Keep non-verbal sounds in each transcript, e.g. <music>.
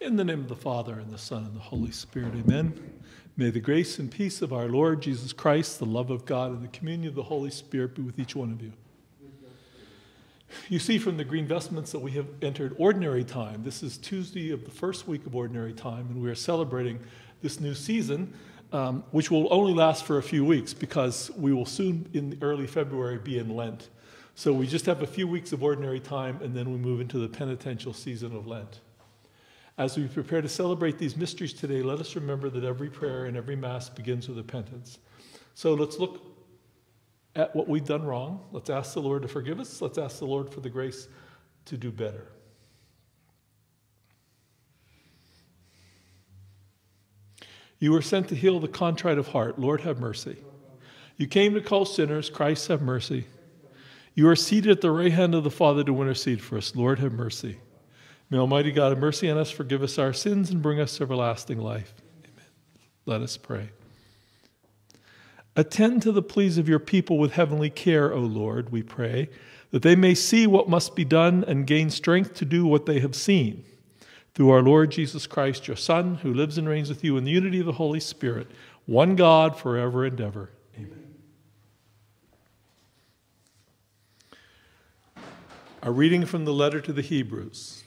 In the name of the Father, and the Son, and the Holy Spirit, amen. May the grace and peace of our Lord Jesus Christ, the love of God, and the communion of the Holy Spirit be with each one of you. You see from the green vestments that we have entered ordinary time. This is Tuesday of the first week of ordinary time, and we are celebrating this new season, um, which will only last for a few weeks because we will soon, in early February, be in Lent. So we just have a few weeks of ordinary time, and then we move into the penitential season of Lent. As we prepare to celebrate these mysteries today, let us remember that every prayer and every Mass begins with repentance. So let's look at what we've done wrong. Let's ask the Lord to forgive us. Let's ask the Lord for the grace to do better. You were sent to heal the contrite of heart. Lord, have mercy. You came to call sinners. Christ, have mercy. You are seated at the right hand of the Father to intercede for us. Lord, have mercy. May Almighty God have mercy on us, forgive us our sins, and bring us everlasting life. Amen. Let us pray. Attend to the pleas of your people with heavenly care, O Lord, we pray, that they may see what must be done and gain strength to do what they have seen. Through our Lord Jesus Christ, your Son, who lives and reigns with you in the unity of the Holy Spirit, one God forever and ever. Amen. A reading from the letter to the Hebrews.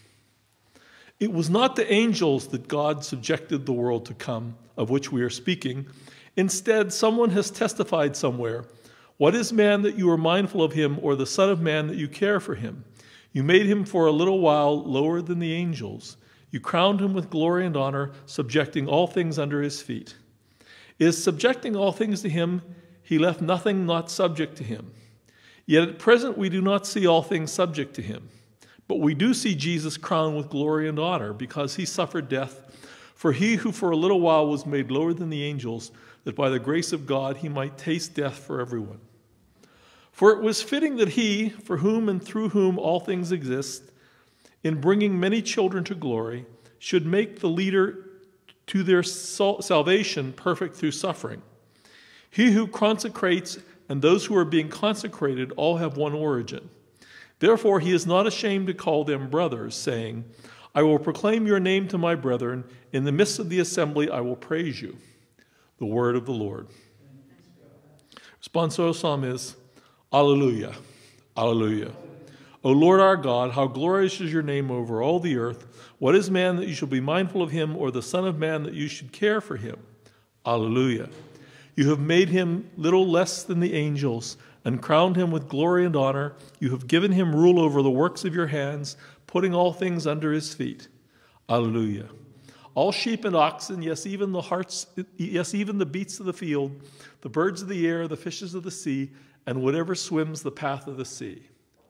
It was not the angels that God subjected the world to come, of which we are speaking. Instead, someone has testified somewhere What is man that you are mindful of him, or the Son of Man that you care for him? You made him for a little while lower than the angels. You crowned him with glory and honor, subjecting all things under his feet. Is subjecting all things to him, he left nothing not subject to him. Yet at present we do not see all things subject to him. But we do see Jesus crowned with glory and honor because he suffered death. For he who for a little while was made lower than the angels, that by the grace of God he might taste death for everyone. For it was fitting that he, for whom and through whom all things exist, in bringing many children to glory, should make the leader to their salvation perfect through suffering. He who consecrates and those who are being consecrated all have one origin. Therefore, he is not ashamed to call them brothers, saying, I will proclaim your name to my brethren. In the midst of the assembly, I will praise you. The word of the Lord. Responsorial psalm is, Alleluia, Alleluia. O Lord our God, how glorious is your name over all the earth. What is man that you should be mindful of him, or the Son of Man that you should care for him? Alleluia. You have made him little less than the angels and crowned him with glory and honor. You have given him rule over the works of your hands, putting all things under his feet. Alleluia. All sheep and oxen, yes, even the hearts, yes, even the beasts of the field, the birds of the air, the fishes of the sea, and whatever swims the path of the sea.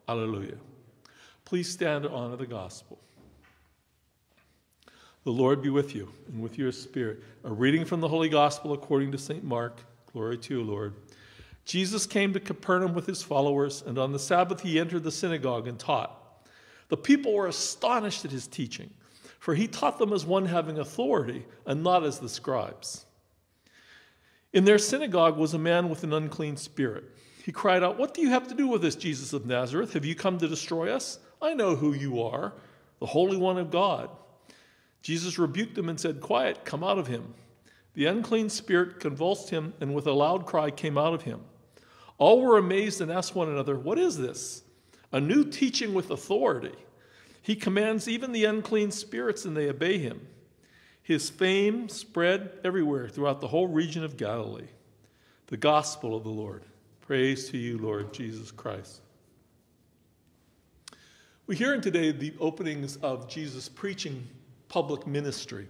Alleluia. Please stand to honor the gospel. The Lord be with you and with your spirit. A reading from the Holy Gospel according to St. Mark. Glory to you, Lord. Jesus came to Capernaum with his followers, and on the Sabbath he entered the synagogue and taught. The people were astonished at his teaching, for he taught them as one having authority and not as the scribes. In their synagogue was a man with an unclean spirit. He cried out, What do you have to do with this, Jesus of Nazareth? Have you come to destroy us? I know who you are, the Holy One of God. Jesus rebuked him and said, Quiet, come out of him. The unclean spirit convulsed him, and with a loud cry came out of him. All were amazed and asked one another, What is this? A new teaching with authority. He commands even the unclean spirits, and they obey him. His fame spread everywhere throughout the whole region of Galilee. The gospel of the Lord. Praise to you, Lord Jesus Christ. We hear in today the openings of Jesus' preaching public ministry.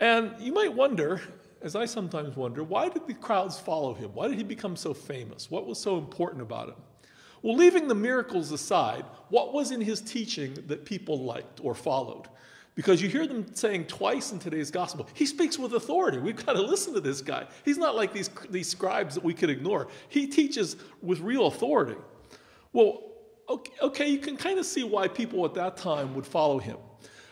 And you might wonder, as I sometimes wonder, why did the crowds follow him? Why did he become so famous? What was so important about him? Well, leaving the miracles aside, what was in his teaching that people liked or followed? Because you hear them saying twice in today's gospel, he speaks with authority. We've got to listen to this guy. He's not like these, these scribes that we could ignore. He teaches with real authority. Well, okay, okay you can kind of see why people at that time would follow him.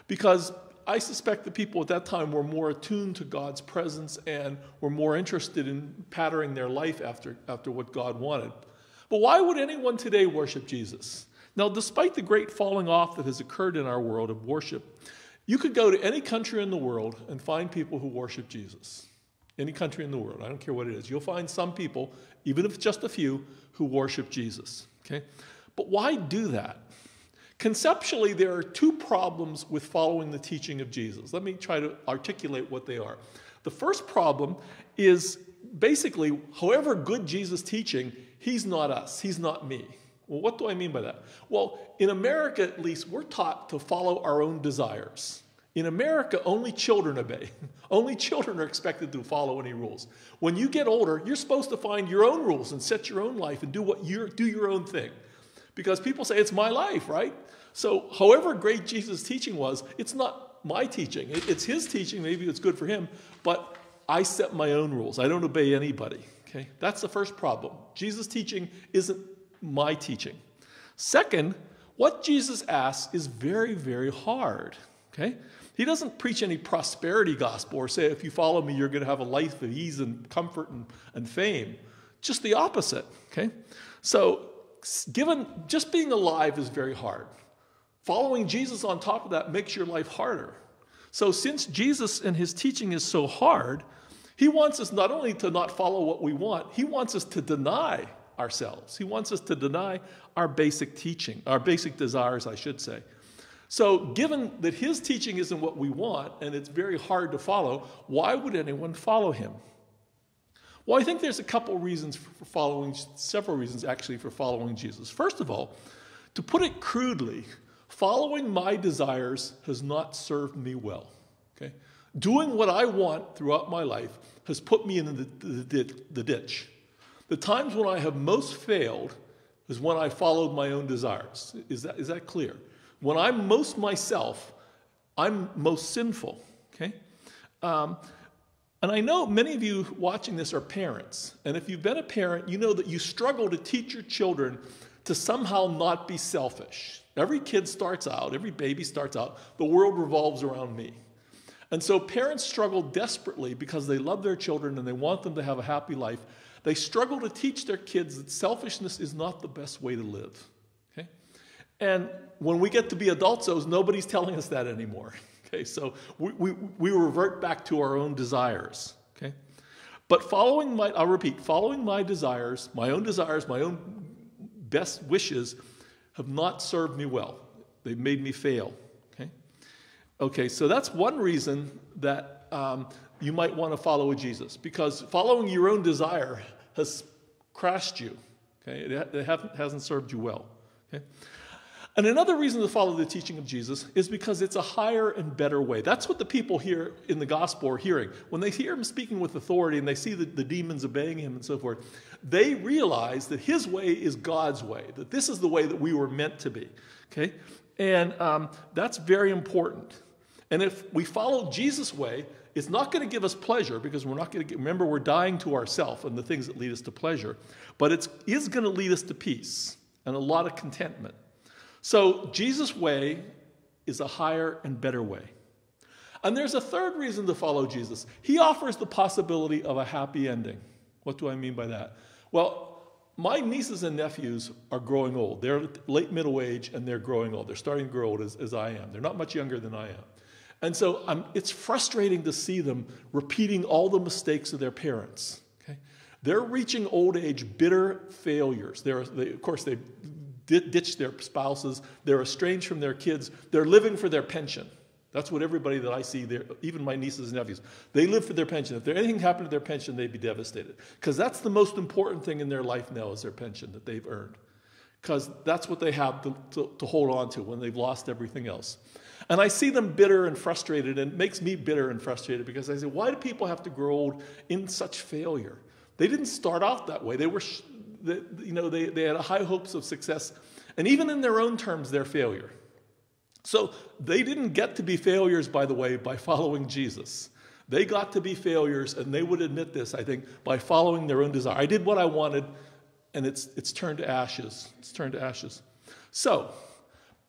Because I suspect the people at that time were more attuned to God's presence and were more interested in patterning their life after, after what God wanted. But why would anyone today worship Jesus? Now, despite the great falling off that has occurred in our world of worship, You could go to any country in the world and find people who worship Jesus. Any country in the world, I don't care what it is. You'll find some people, even if just a few, who worship Jesus. Okay? But why do that? Conceptually, there are two problems with following the teaching of Jesus. Let me try to articulate what they are. The first problem is basically, however good Jesus' teaching, he's not us, he's not me. Well, what do I mean by that? Well, in America at least, we're taught to follow our own desires. In America, only children obey. <laughs> only children are expected to follow any rules. When you get older, you're supposed to find your own rules and set your own life and do what you do your own thing. Because people say it's my life, right? So, however great Jesus' teaching was, it's not my teaching. It's his teaching. Maybe it's good for him, but I set my own rules. I don't obey anybody. Okay? That's the first problem. Jesus' teaching isn't my teaching. Second, what Jesus asks is very, very hard. Okay? He doesn't preach any prosperity gospel or say, if you follow me, you're going to have a life of ease and comfort and, and fame. Just the opposite. Okay? So, given just being alive is very hard. Following Jesus on top of that makes your life harder. So, since Jesus and his teaching is so hard, he wants us not only to not follow what we want, he wants us to deny ourselves. He wants us to deny our basic teaching, our basic desires, I should say. So, given that his teaching isn't what we want and it's very hard to follow, why would anyone follow him? Well, I think there's a couple reasons for following, several reasons actually for following Jesus. First of all, to put it crudely, following my desires has not served me well. Okay? Doing what I want throughout my life has put me in the, the, the ditch. The times when I have most failed is when I followed my own desires. Is that, is that clear? When I'm most myself, I'm most sinful. Okay? Um, and I know many of you watching this are parents. And if you've been a parent, you know that you struggle to teach your children to somehow not be selfish. Every kid starts out, every baby starts out, the world revolves around me. And so parents struggle desperately because they love their children and they want them to have a happy life. They struggle to teach their kids that selfishness is not the best way to live. And when we get to be adults, nobody's telling us that anymore. <laughs> Okay, so we, we, we revert back to our own desires. Okay? But following my, I'll repeat, following my desires, my own desires, my own best wishes have not served me well. They've made me fail. Okay? Okay, so that's one reason that um, you might want to follow Jesus, because following your own desire has crashed you. Okay? It, it hasn't served you well. Okay? And another reason to follow the teaching of Jesus is because it's a higher and better way. That's what the people here in the gospel are hearing. When they hear him speaking with authority and they see the, the demons obeying him and so forth, they realize that his way is God's way, that this is the way that we were meant to be. Okay? And um, that's very important. And if we follow Jesus' way, it's not going to give us pleasure because we're not going to get, remember, we're dying to ourself and the things that lead us to pleasure, but it is going to lead us to peace and a lot of contentment. So, Jesus' way is a higher and better way. And there's a third reason to follow Jesus. He offers the possibility of a happy ending. What do I mean by that? Well, my nieces and nephews are growing old. They're late middle age and they're growing old. They're starting to grow old as, as I am. They're not much younger than I am. And so um, it's frustrating to see them repeating all the mistakes of their parents. Okay? They're reaching old age bitter failures. They, of course, they ditched their spouses, they're estranged from their kids, they're living for their pension. That's what everybody that I see there, even my nieces and nephews, they live for their pension. If there anything happened to their pension, they'd be devastated. Because that's the most important thing in their life now is their pension that they've earned. Because that's what they have to, to, to hold on to when they've lost everything else. And I see them bitter and frustrated, and it makes me bitter and frustrated because I say, why do people have to grow old in such failure? They didn't start out that way. They were you know, they, they had high hopes of success. And even in their own terms, they're failure. So they didn't get to be failures, by the way, by following Jesus. They got to be failures, and they would admit this, I think, by following their own desire. I did what I wanted, and it's, it's turned to ashes. It's turned to ashes. So,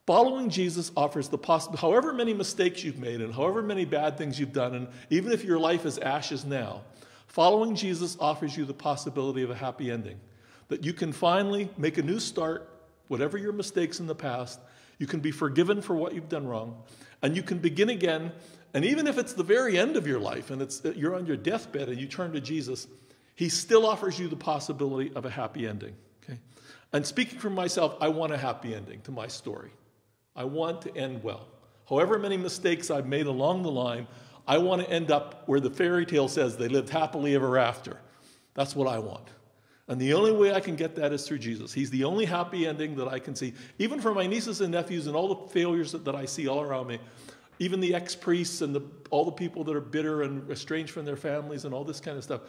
following Jesus offers the possible, however many mistakes you've made, and however many bad things you've done, and even if your life is ashes now, following Jesus offers you the possibility of a happy ending that you can finally make a new start, whatever your mistakes in the past. You can be forgiven for what you've done wrong, and you can begin again. And even if it's the very end of your life and it's, you're on your deathbed and you turn to Jesus, He still offers you the possibility of a happy ending. Okay? And speaking for myself, I want a happy ending to my story. I want to end well. However many mistakes I've made along the line, I want to end up where the fairy tale says they lived happily ever after. That's what I want. And the only way I can get that is through Jesus. He's the only happy ending that I can see. Even for my nieces and nephews and all the failures that, that I see all around me, even the ex priests and the, all the people that are bitter and estranged from their families and all this kind of stuff,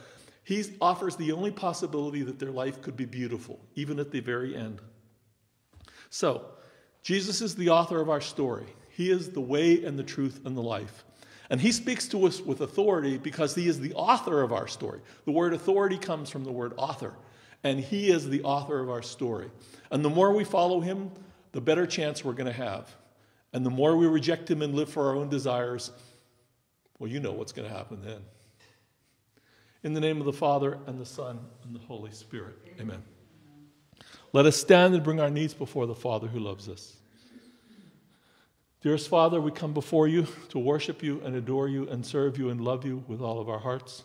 he offers the only possibility that their life could be beautiful, even at the very end. So, Jesus is the author of our story. He is the way and the truth and the life. And he speaks to us with authority because he is the author of our story. The word authority comes from the word author and He is the author of our story. And the more we follow Him, the better chance we're going to have. And the more we reject Him and live for our own desires, well, you know what's going to happen then. In the name of the Father, and the Son, and the Holy Spirit. Amen. Let us stand and bring our needs before the Father who loves us. Dearest Father, we come before you to worship you and adore you and serve you and love you with all of our hearts.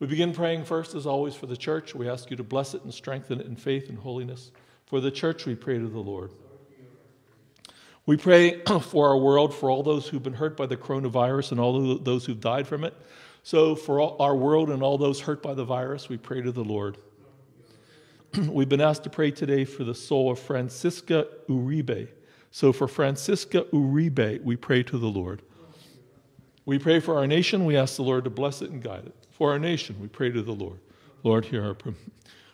We begin praying first, as always, for the church. We ask you to bless it and strengthen it in faith and holiness. For the church, we pray to the Lord. We pray <clears throat> for our world, for all those who've been hurt by the coronavirus and all those who've died from it. So, for our world and all those hurt by the virus, we pray to the Lord. <clears throat> We've been asked to pray today for the soul of Francisca Uribe. So, for Francisca Uribe, we pray to the Lord. We pray for our nation. We ask the Lord to bless it and guide it. For our nation, we pray to the Lord. Lord, hear our prayer.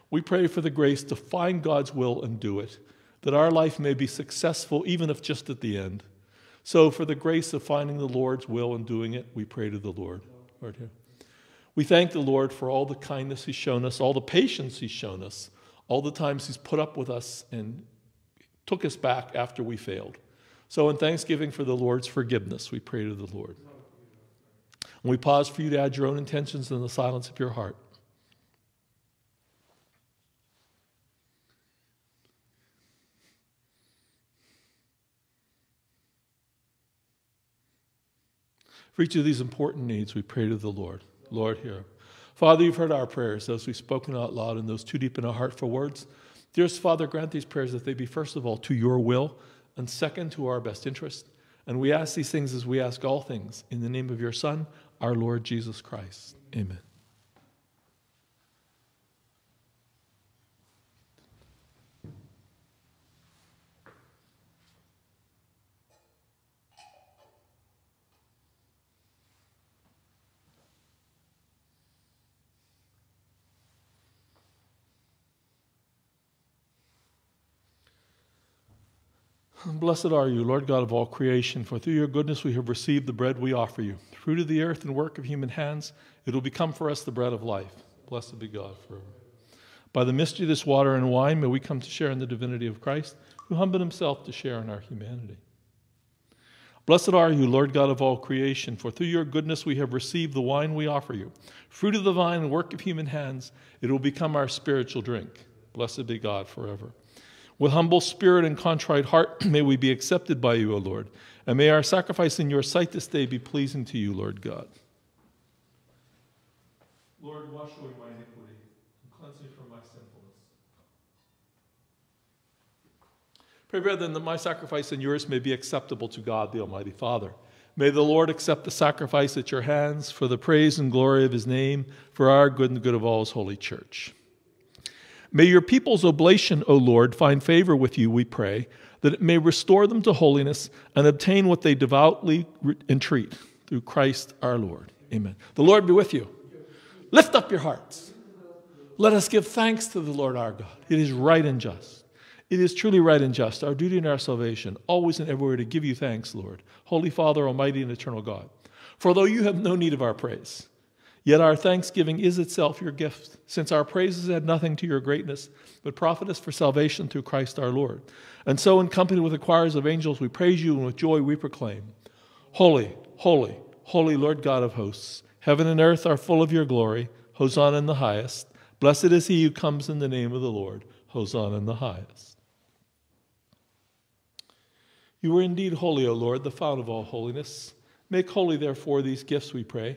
We pray for the grace to find God's will and do it, that our life may be successful, even if just at the end. So, for the grace of finding the Lord's will and doing it, we pray to the Lord. Lord, hear. We thank the Lord for all the kindness He's shown us, all the patience He's shown us, all the times He's put up with us and took us back after we failed. So, in thanksgiving for the Lord's forgiveness, we pray to the Lord. And we pause for you to add your own intentions in the silence of your heart. For each of these important needs, we pray to the Lord. Lord, hear. Father, you've heard our prayers, those we've spoken out loud and those too deep in our heart for words. Dearest Father, grant these prayers that they be, first of all, to your will, and second, to our best interest. And we ask these things as we ask all things in the name of your Son, our Lord Jesus Christ. Amen. Blessed are you, Lord God of all creation, for through your goodness we have received the bread we offer you. Fruit of the earth and work of human hands, it will become for us the bread of life. Blessed be God forever. By the mystery of this water and wine, may we come to share in the divinity of Christ, who humbled himself to share in our humanity. Blessed are you, Lord God of all creation, for through your goodness we have received the wine we offer you. Fruit of the vine and work of human hands, it will become our spiritual drink. Blessed be God forever. With humble spirit and contrite heart, <clears throat> may we be accepted by you, O Lord, and may our sacrifice in your sight this day be pleasing to you, Lord God. Lord, wash away my iniquity and cleanse me from my sinfulness. Pray, brethren, that my sacrifice and yours may be acceptable to God, the Almighty Father. May the Lord accept the sacrifice at your hands for the praise and glory of his name, for our good and the good of all his holy church. May your people's oblation, O Lord, find favor with you, we pray, that it may restore them to holiness and obtain what they devoutly entreat through Christ our Lord. Amen. The Lord be with you. Lift up your hearts. Let us give thanks to the Lord our God. It is right and just. It is truly right and just, our duty and our salvation, always and everywhere to give you thanks, Lord, Holy Father, Almighty and eternal God. For though you have no need of our praise, Yet our thanksgiving is itself your gift, since our praises add nothing to your greatness, but profit us for salvation through Christ our Lord. And so, in company with the choirs of angels, we praise you, and with joy we proclaim Holy, holy, holy Lord God of hosts. Heaven and earth are full of your glory. Hosanna in the highest. Blessed is he who comes in the name of the Lord. Hosanna in the highest. You are indeed holy, O Lord, the fount of all holiness. Make holy, therefore, these gifts, we pray,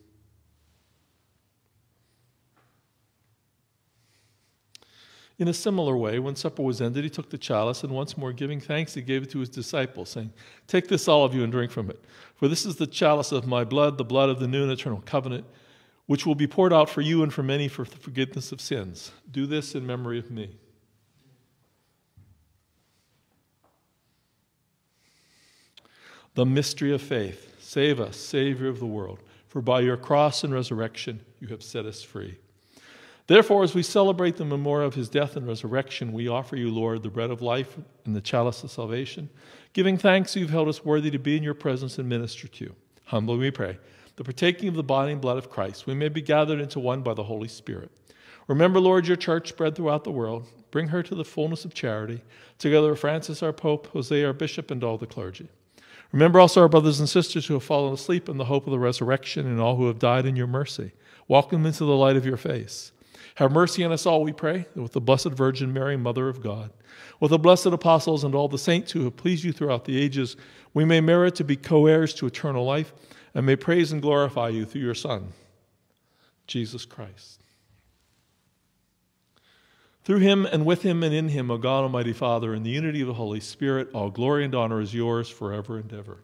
In a similar way, when supper was ended, he took the chalice, and once more giving thanks, he gave it to his disciples, saying, Take this, all of you, and drink from it. For this is the chalice of my blood, the blood of the new and eternal covenant, which will be poured out for you and for many for the forgiveness of sins. Do this in memory of me. The mystery of faith. Save us, Savior of the world, for by your cross and resurrection you have set us free. Therefore, as we celebrate the memorial of his death and resurrection, we offer you, Lord, the bread of life and the chalice of salvation, giving thanks you've held us worthy to be in your presence and minister to you. Humbly we pray, the partaking of the body and blood of Christ, we may be gathered into one by the Holy Spirit. Remember, Lord, your church spread throughout the world. Bring her to the fullness of charity, together with Francis, our Pope, Jose, our Bishop, and all the clergy. Remember also our brothers and sisters who have fallen asleep in the hope of the resurrection and all who have died in your mercy. Welcome into the light of your face. Have mercy on us all, we pray, with the Blessed Virgin Mary, Mother of God, with the blessed apostles and all the saints who have pleased you throughout the ages, we may merit to be co heirs to eternal life and may praise and glorify you through your Son, Jesus Christ. Through him and with him and in him, O God Almighty Father, in the unity of the Holy Spirit, all glory and honor is yours forever and ever.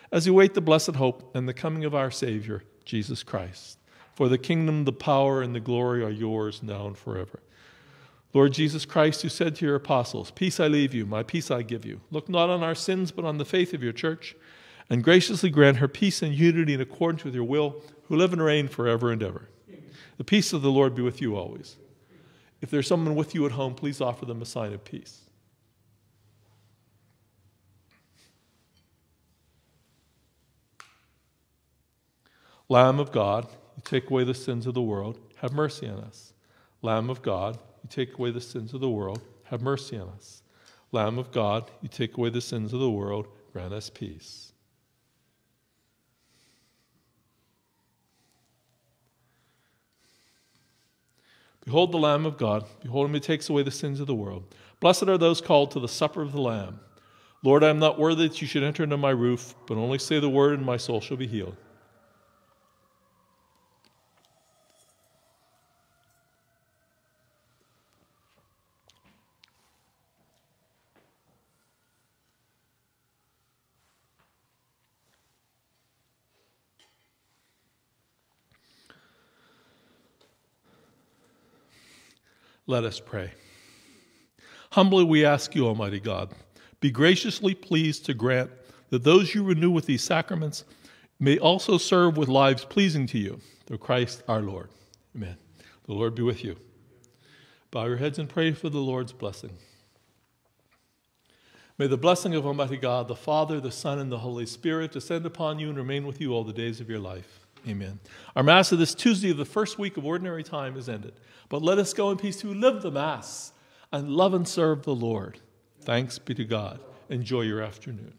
as we wait the blessed hope and the coming of our Savior, Jesus Christ. For the kingdom, the power, and the glory are yours now and forever. Lord Jesus Christ, who said to your apostles, Peace I leave you, my peace I give you. Look not on our sins, but on the faith of your church, and graciously grant her peace and unity in accordance with your will, who live and reign forever and ever. The peace of the Lord be with you always. If there's someone with you at home, please offer them a sign of peace. Lamb of God, you take away the sins of the world, have mercy on us. Lamb of God, you take away the sins of the world, have mercy on us. Lamb of God, you take away the sins of the world, grant us peace. Behold the Lamb of God. Behold him who takes away the sins of the world. Blessed are those called to the supper of the Lamb. Lord, I am not worthy that you should enter into my roof, but only say the word, and my soul shall be healed. Let us pray. Humbly we ask you, Almighty God, be graciously pleased to grant that those you renew with these sacraments may also serve with lives pleasing to you, through Christ our Lord. Amen. The Lord be with you. Bow your heads and pray for the Lord's blessing. May the blessing of Almighty God, the Father, the Son, and the Holy Spirit descend upon you and remain with you all the days of your life. Amen. Our Mass of this Tuesday of the first week of Ordinary Time is ended. But let us go in peace to live the Mass and love and serve the Lord. Thanks be to God. Enjoy your afternoon.